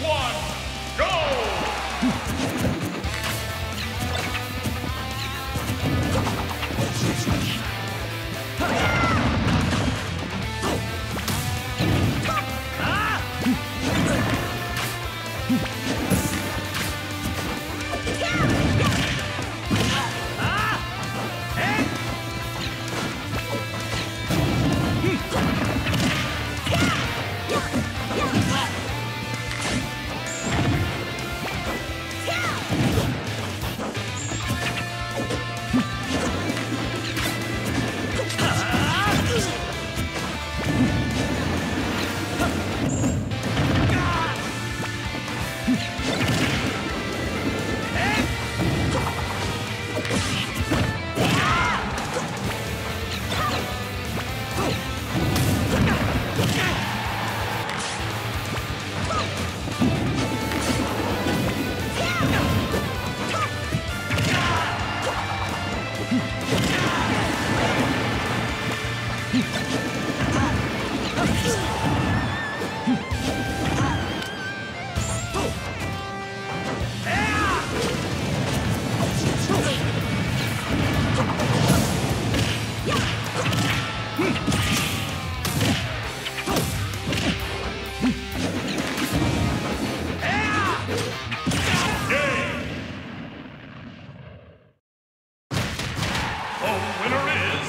one, The winner is...